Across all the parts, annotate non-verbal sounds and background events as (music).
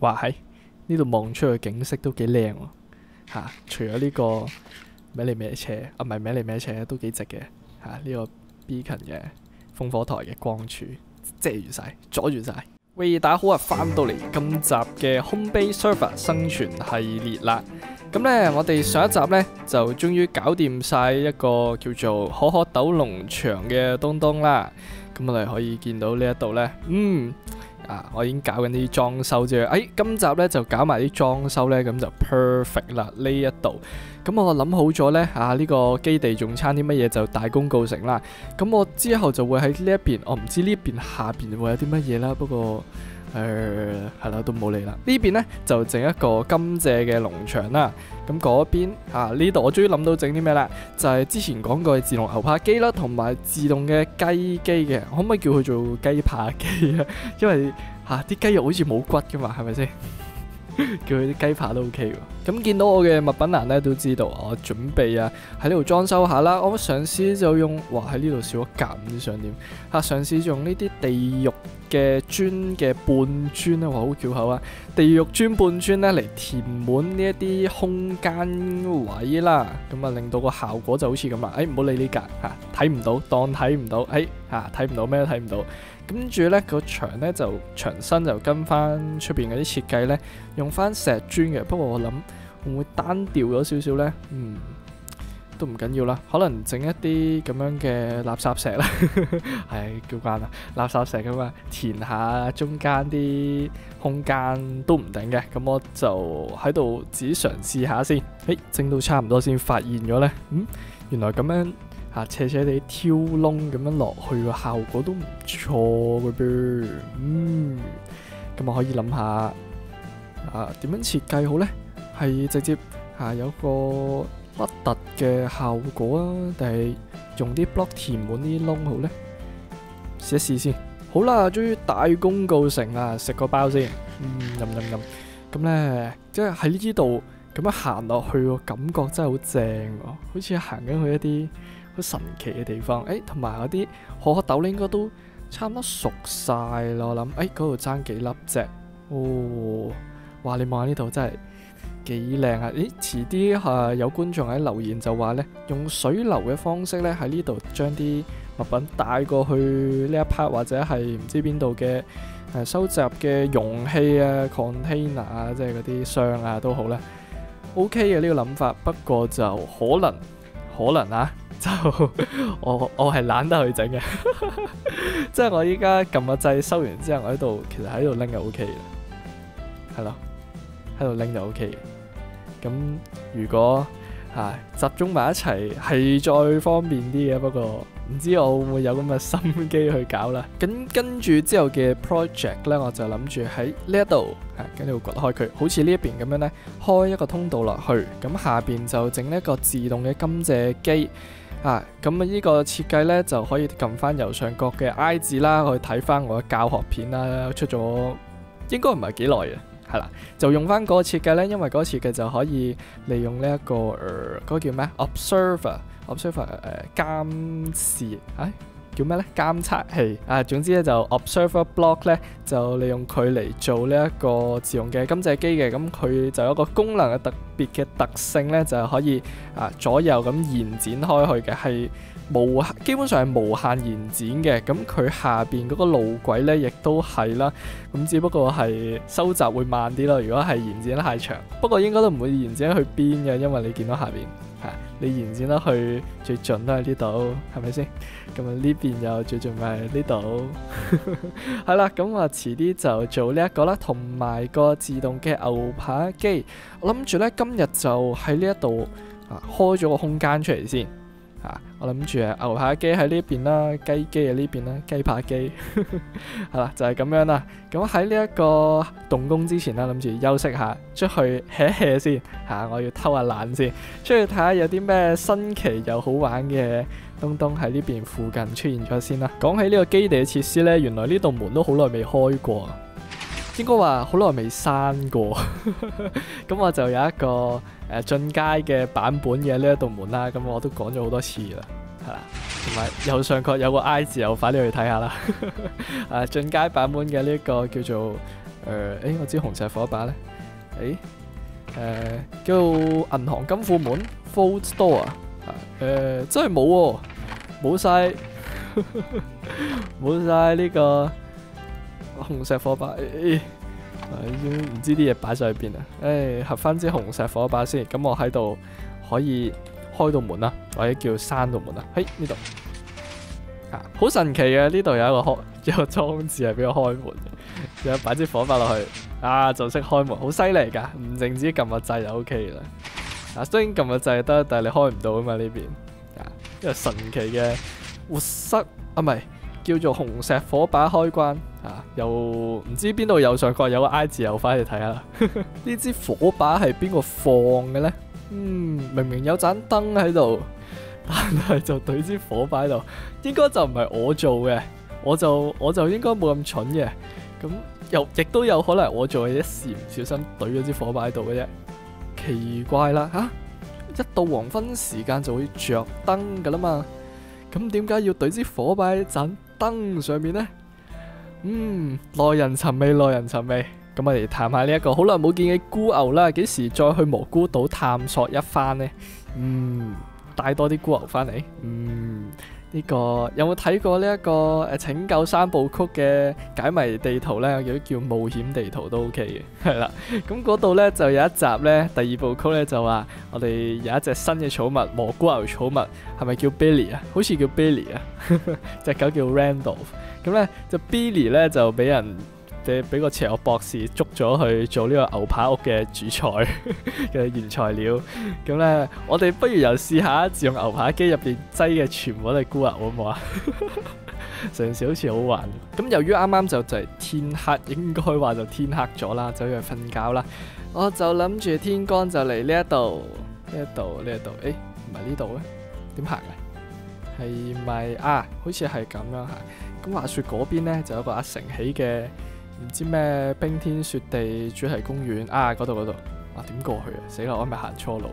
哇喺呢度望出去景色都幾靚喎！除咗呢個咩嚟咩斜啊，唔係咩嚟咩斜都幾直嘅嚇，呢、個 beacon 嘅烽火台嘅光柱遮住晒，阻住晒。喂，大家好啊！翻到嚟今集嘅 Home Base Server 生存系列啦。咁呢，我哋上一集呢，就終於搞掂晒一個叫做可可豆農場嘅東東啦。咁我哋可以見到呢一度呢，嗯啊，我已经搞紧啲装修啫。哎，今集呢，就搞埋啲装修呢，咁就 perfect 啦呢一度。咁我谂好咗呢，啊呢、个基地仲差啲乜嘢就大功告成啦。咁我之后就会喺呢一边，我唔知呢边下边会有啲乜嘢啦。不过係啦，都冇理啦。呢邊呢，就整一個甘蔗嘅農場啦。咁嗰邊啊呢度我終於諗到整啲咩啦，就係、之前講過嘅自動牛扒機啦，同埋自動嘅雞機嘅，可唔可以叫佢做雞扒機啊？(laughs) 因為嚇啲雞肉好似冇骨噶嘛，係咪先？(laughs) 叫佢啲雞扒都 OK 喎。咁見到我嘅物品欄咧，都知道我準備啊喺呢度裝修下啦。我嘗試就用，哇喺呢度少咗格，唔知想點嚇。嘗試用呢啲地獄嘅磚嘅半磚咧，哇好巧口啊！地獄磚半磚咧嚟填滿呢一啲空間位啦，咁啊令到個效果就好似咁啦。誒唔好理呢格嚇，睇唔到當睇唔到，誒嚇睇唔到咩睇唔到。跟住呢個牆呢，就牆身就跟翻出邊嗰啲設計呢，用翻石磚嘅。不過我諗會唔會單調咗少少呢？嗯，都唔緊要啦。可能整一啲咁樣嘅垃圾石啦，(laughs) 係叫慣啦，垃圾石咁啊，填下中間啲空間都唔定嘅。咁我就喺度自己嘗試下先。誒，整到差唔多先發現咗呢。嗯，原來咁樣。啊，斜斜地挑窿咁樣落去個效果都唔錯嘅噃，嗯，咁我可以諗下啊點樣設計好呢？係直接啊有個凹凸嘅效果啊，定係用啲 block 填滿啲窿好呢？試一試先。好啦，終於大功告成啦！食個包先，嗯，飲飲飲。咁呢，即係喺呢度咁樣行落去個感覺真係好正喎，好似行緊去一啲〜好神奇嘅地方，誒同埋嗰啲可可豆咧應該都差唔多熟晒咯，我諗，誒嗰度爭幾粒啫，哦，哇！你望下呢度真係幾靚啊！咦，遲啲誒有觀眾喺留言就話咧，用水流嘅方式咧喺呢度將啲物品帶過去呢一 part 或者係唔知邊度嘅誒收集嘅容器啊、container 啊，即係嗰啲箱啊都好啦，OK 嘅呢個諗法，不過就可能可能啊。(laughs) 就我我係懶得去整嘅，(laughs) 即係我依家撳個掣收完之後，我喺度其實喺度拎就 O K 嘅，係咯，喺度拎就 O K 嘅。咁如果嚇、啊、集中埋一齊係再方便啲嘅，不過唔知我會唔會有咁嘅心機去搞啦。咁 (laughs) 跟住之後嘅 project 呢，我就諗住喺呢一度啊，跟住掘開佢，好似呢一邊咁樣呢，開一個通道落去，咁下邊就整一個自動嘅甘蔗機。啊，咁啊呢個設計呢，就可以撳翻右上角嘅 I 字啦，去睇翻我嘅教學片啦，出咗應該唔係幾耐嘅，就用翻嗰個設計呢，因為嗰個設計就可以利用呢、一個誒嗰、個叫咩 observer，observer 誒監視，哎。叫咩咧？監測器啊，總之咧就 observer block 咧，就利用佢嚟做呢一個自動嘅甘蔗機嘅。咁佢就有一個功能嘅特別嘅特性咧，就係可以啊左右咁延展開去嘅，係無基本上係無限延展嘅。咁佢下邊嗰個路軌咧，亦都係啦。咁只不過係收集會慢啲咯。如果係延展得太長，不過應該都唔會延展去邊嘅，因為你見到下邊。你延展得去最盡都喺呢度，係咪先？咁啊呢邊又最盡咪呢度，(laughs) 係啦。咁啊遲啲就做呢一個啦，同埋個自動嘅牛扒機。我諗住呢，今日就喺呢一度啊開咗個空間出嚟先。啊！我諗住啊，牛扒機喺呢邊啦，雞機喺呢邊啦，雞扒機 (laughs) 係啦，就係、是、咁樣啦。咁喺呢一個動工之前啦，諗住休息下，出去歇一歇先。吓、我要偷下懶先，出去睇下有啲咩新奇又好玩嘅東東喺呢邊附近出現咗先啦。講起呢個基地嘅設施呢，原來呢度門都好耐未開過。應該話好耐未閂過，(laughs) 咁我就有一個誒、呃、進階嘅版本嘅呢一道門啦，咁我都講咗好多次啦，係啦，同埋右上角有個 I 字，我快啲去睇下啦。(laughs) 啊、進階版本嘅呢個叫做诶，诶，我知紅石火把咧，誒，誒，叫銀行金庫門 Fold Store 啊，誒，真係冇喎，冇晒，冇晒呢個紅石火把，唔知啲嘢擺晒喺邊啊，誒，合翻支紅石火把先，咁我喺度可以開到門啦，或者叫闩到門啦，喺呢度。啊，好神奇嘅，呢度有一個開，(laughs) 有一個裝置係俾我開門，有擺支火把落去，啊就識開門，好犀利噶，唔淨止撳個掣就 O K 啦。啊，雖然撳個掣得，但係你開唔到啊嘛呢邊。啊，一个神奇嘅活塞啊，唔係叫做紅石火把開關。啊，又唔知邊度右上角有個 I 字，又翻去睇下啦。(laughs) 呢支火把係邊個放嘅呢？嗯，明明有盞燈喺度。(laughs) 但係就怼支火把喺度，應該就唔係我做嘅，我就我就應該冇咁蠢嘅，咁又亦都有可能我做嘅一時唔小心怼咗支火把喺度嘅啫，奇怪啦吓、一到黃昏時間就會着燈噶啦嘛，咁點解要怼支火把喺盞灯上面呢？嗯，耐人寻味，耐人寻味，咁我哋谈下呢一个好耐冇见嘅孤牛啦，几时再去蘑菇岛探索一番呢？嗯。带多啲孤牛翻嚟，嗯，呢、這個有冇睇過呢、一個誒、拯救三部曲嘅解謎地圖呢？有啲叫冒險地圖都 OK 嘅，(laughs) 係啦。咁嗰度呢，就有一集呢，第二部曲呢，就話我哋有一隻新嘅寵物蘑菇牛寵物，係咪叫 Billy 啊？好似叫 Billy 啊，(laughs) 只狗叫 Randolph。咁呢，就 Billy 呢，就俾人。俾俾個邪惡博士捉咗去做呢個牛扒屋嘅主菜 (laughs) 嘅原材料，咁咧我哋不如又試下自用牛扒機入邊擠嘅全部都係菇牛好唔好啊？成件事好似好玩。咁由於啱啱就就係天黑，應該話就天黑咗啦，走去瞓覺啦。我就諗住天光就嚟呢一度，呢一度，呢一度，誒唔係呢度咧？點行啊？係咪啊？好似係咁樣行。咁話説嗰邊咧就有個阿成起嘅。唔知咩冰天雪地主題公園啊！嗰度嗰度，哇點過去啊？死啦！我咪行錯路，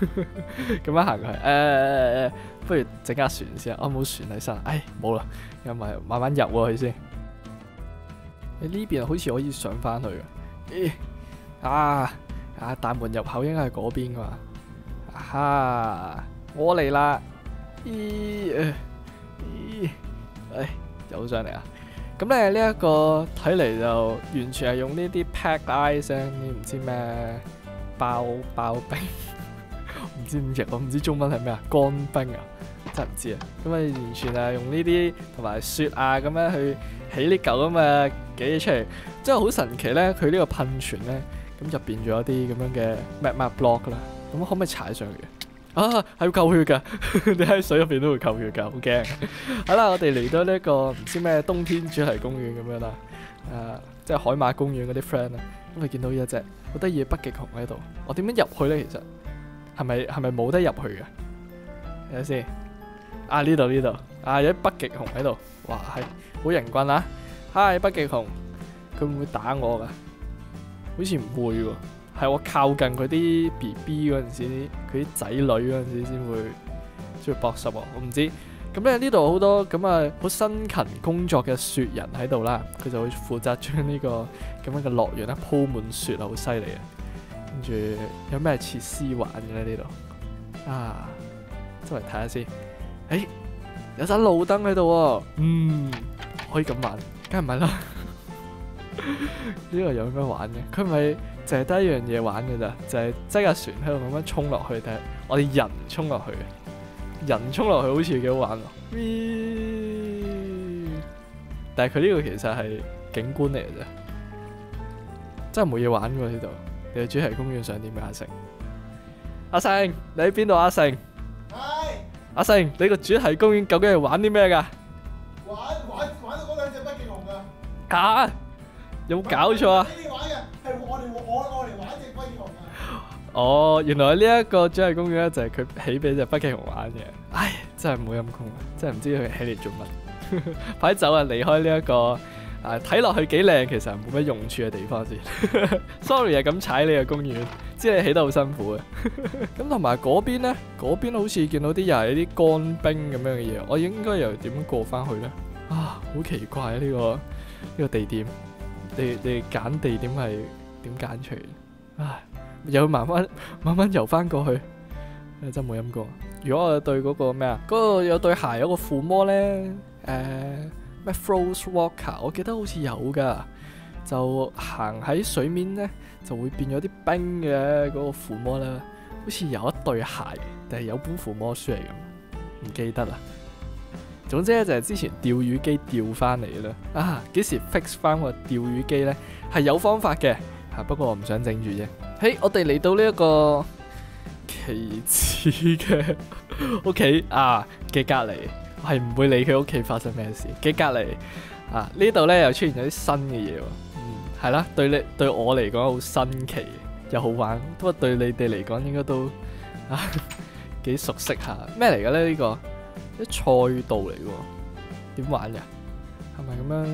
(laughs) 咁樣行過去。诶、呃、不如整架船先啊！我冇船喺身，唉冇啦，又咪慢慢入喎去先。你呢邊好似可以上翻去嘅。啊啊！大門入口應該係嗰邊噶嘛？啊！我嚟啦！咦、呃？咦、呃？唉，走上嚟啊！咁咧呢一個睇嚟就完全係用呢啲 pack ice 啲唔知咩包包冰，唔知點譯，我唔知中文係咩啊，乾冰啊，真係唔知啊。咁啊完全係用呢啲同埋雪啊咁樣去起呢嚿咁嘅嘢出嚟，真係好神奇咧！佢呢個噴泉咧，咁入邊仲有啲咁樣嘅 magma block 啦，咁可唔可以踩上去？啊，係要扣血噶，(laughs) 你喺水入邊都會扣血噶，好驚。(laughs) 好啦，我哋嚟到呢個唔知咩冬天主題公園咁樣啦，誒、啊，即係海馬公園嗰啲 friend 啊，咁咪見到一隻好得意嘅北極熊喺度。我點樣入去咧？其實係咪係咪冇得入去嘅？睇下先。啊呢度呢度，啊有啲北極熊喺度，哇係好人棍啊！嗨，北極熊，佢會唔會打我噶？好似唔會喎。係我靠近佢啲 B B 嗰陣時，佢啲仔女嗰陣時先會先會搏濕喎，我唔知。咁咧呢度好多咁啊好辛勤工作嘅雪人喺度啦，佢就會負責將呢個 (laughs) 咁樣嘅樂園咧鋪滿雪啊，好犀利啊！跟住有咩設施玩嘅咧呢度？啊，周圍睇下先。誒、有盞路燈喺度喎，嗯，可以咁玩，梗係唔係啦？(laughs) 呢個有咩玩嘅？佢咪？就係得一樣嘢玩嘅咋，就係擠架船喺度咁樣衝落去睇，我哋人衝落去，人衝落去好似幾好玩喎。但係佢呢個其實係景觀嚟嘅啫，真係冇嘢玩喎呢度。你嘅主題公園想點啊？阿成，阿成，你喺邊度？阿成，係，阿成，你個主題公園究竟係玩啲咩噶？玩玩玩到嗰兩隻北極熊噶。吓？有冇搞錯啊？哦，原來呢一個主題公園咧就係佢起俾隻北極熊玩嘅。唉，真係冇陰功，真係唔知佢起嚟做乜。(laughs) 快啲走啊！離開呢、這、一個啊，睇落去幾靚，其實冇乜用處嘅地方先。(laughs) Sorry 啊，咁踩你嘅公園，知你起得好辛苦嘅。(laughs) 咁同埋嗰邊咧，嗰邊好似見到啲又係啲乾冰咁樣嘅嘢，我應該又點樣過翻去咧？啊，好奇怪啊！呢、這個呢、這個地點。你你揀地點係點揀出？唉，又慢慢慢慢游翻過去，真冇陰過。如果我對嗰個咩啊，嗰、個有對鞋有個附魔咧，誒、咩 Frost Walker，我記得好似有噶，就行喺水面咧就會變咗啲冰嘅嗰個附魔咧，好似有一對鞋定係有本附魔書嚟咁，唔記得啦。總之咧就係之前釣魚機釣翻嚟啦，啊幾時 fix 翻個釣魚機咧係有方法嘅，嚇、不過我唔想整住啫。嘿，我哋嚟到呢一個奇次嘅 (laughs) 屋企。啊嘅隔離，我係唔會理佢屋企發生咩事。嘅隔離啊呢度咧又出現咗啲新嘅嘢喎，嗯係啦，對你對我嚟講好新奇又好玩，不過對你哋嚟講應該都啊 (laughs) 幾熟悉下，咩嚟嘅咧呢個？啲賽道嚟嘅喎，點玩嘅？係咪咁樣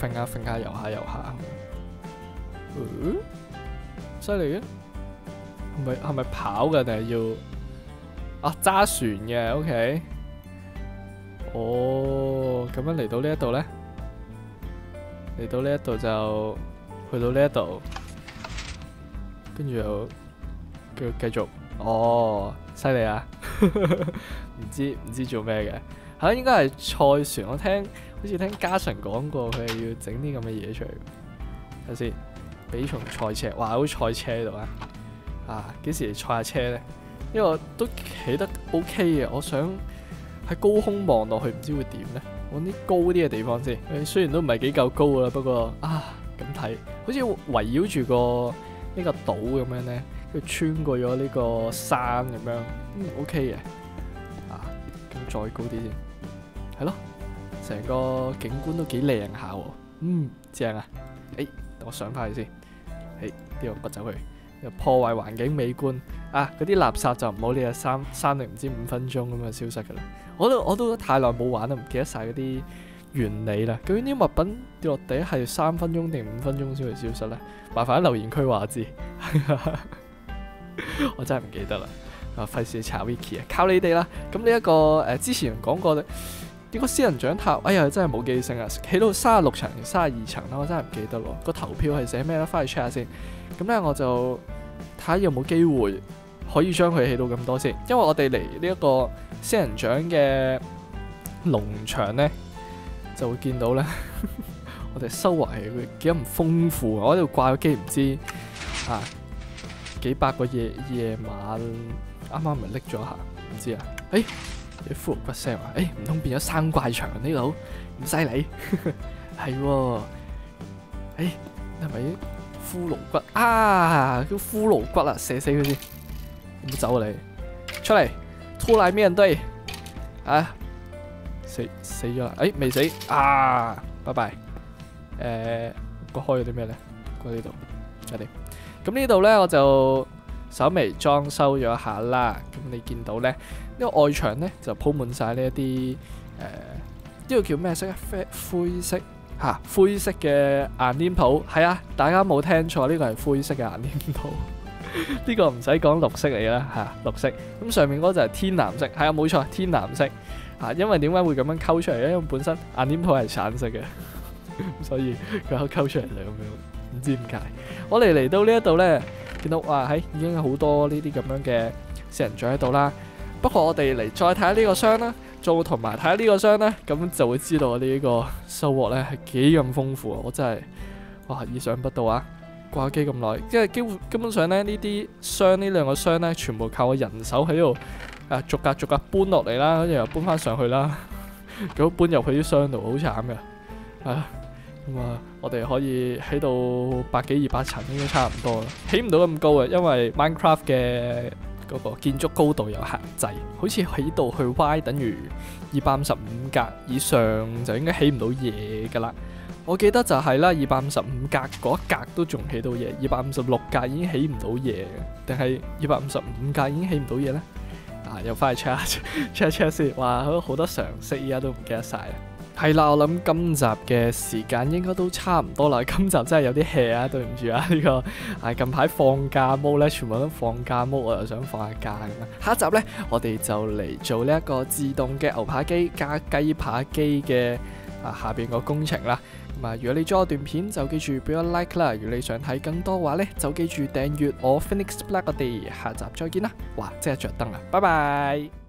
揈下揈下，游下游下？嗯，犀利嘅，係咪係咪跑嘅定係要啊揸船嘅？OK，哦，咁樣嚟到呢一度咧，嚟到呢一度就去到呢一度，跟住又繼續繼續，哦，犀利啊！(laughs) 唔知唔知做咩嘅，係、應該係賽船。我听好似聽嘉誠講過，佢係要整啲咁嘅嘢出嚟。睇先，比從賽車，哇！好似賽車喺度啊！啊，幾時嚟賽下車呢？因为我都企得 OK 嘅，我想喺高空望落去，唔知會點呢？揾啲高啲嘅地方先。誒，雖然都唔係幾夠高啦，不過啊，咁睇好似圍繞住個呢個島咁樣呢，跟住穿過咗呢個山咁樣，嗯，OK 嘅。啊，咁再高啲先，係咯，成個景觀都幾靚下喎，嗯，正啊，誒、等我上翻去先，誒、呢個掘走佢，又破壞環境美觀，啊，嗰啲垃圾就唔好理啊，三三定唔知五分鐘咁就消失噶啦，我都我都太耐冇玩啦，唔記得晒嗰啲原理啦，究竟啲物品跌落地係三分鐘定五分鐘先會消失呢？麻煩喺留言區話我知，我真係唔記得啦。啊，費事查 wiki 啊，靠你哋啦。咁呢一個誒、呃之前講過呢個仙人掌塔，哎呀，真係冇記性啊，起到三十六層定三十二層啦，我真係唔記得咯。個投票係寫咩咧？翻去 check 下先。咁咧我就睇下有冇機會可以將佢起到咁多先，因為我哋嚟呢一個仙人掌嘅農場咧，就會見到咧，(laughs) 我哋收获系几咁豐富啊！我喺度挂咗机唔知啊幾百個夜夜晚。啱啱咪拎咗下，唔知啊？誒、有骷髏骨聲啊！誒、唔通變咗生怪場呢度？唔犀利，(laughs) 係喎。誒、係咪骷髏骨啊？叫骷髏骨啊！射死佢先，唔好走啊你！出嚟，出嚟面對啊！死死咗啦！誒、未死啊！拜拜。誒、個開咗啲咩咧？過呢度，咁呢度咧我就。稍微裝修咗下啦，咁你見到咧，呢、個外牆咧就鋪滿晒呢一啲誒，呢、個叫咩色啊？啡灰色嚇、灰色嘅硬黏土，係啊，大家冇聽錯，呢、個係灰色嘅硬黏土。(laughs) 呢個唔使講綠色嚟啦嚇，綠色。咁上面嗰就係天藍色，係啊冇錯，天藍色嚇、因為點解會咁樣溝出嚟咧？因為本身硬黏土係橙色嘅，(laughs) 所以佢可以溝出嚟就咁樣，唔知點解。我哋嚟到呢一度咧。見到哇，喺已經有好多呢啲咁樣嘅仙人掌喺度啦。不過我哋嚟再睇下呢個箱啦，做同埋睇下呢個箱呢，咁就會知道我呢個收穫呢係幾咁豐富啊！我真係哇意想不到啊！掛機咁耐，因為基本根本上咧呢啲箱呢兩個箱呢，全部靠我人手喺度啊逐格逐格搬落嚟啦，跟住又搬翻上去啦，咁搬入去啲箱度好慘嘅啊！咁啊，我哋可以起到百幾二百層應該差唔多啦，起唔到咁高啊，因為 Minecraft 嘅嗰個建築高度有限制，好似起到去 Y 等於二百五十五格以上就應該起唔到嘢噶啦。我記得就係啦，二百五十五格嗰一格都仲起到嘢，二百五十六格已經起唔到嘢，定係二百五十五格已經起唔到嘢呢？啊，又翻去 check check check 先，哇，好多常識依家都唔記得晒啦。係啦，我諗今集嘅時間應該都差唔多啦。(laughs) 今集真係有啲 hea 啊，對唔住啊，呢、個 (laughs) 啊近排放假毛咧，全部都放假毛，我又想放下假咁啊。下一集呢，我哋就嚟做呢一個自動嘅牛扒機加雞扒機嘅啊下邊個工程啦。咁啊，如果你中意我段片，就記住俾我 like 啦。如果你想睇更多話呢，就記住訂閱我 Phoenix Black 我哋下集再見啦。哇，即係着燈啊，拜拜。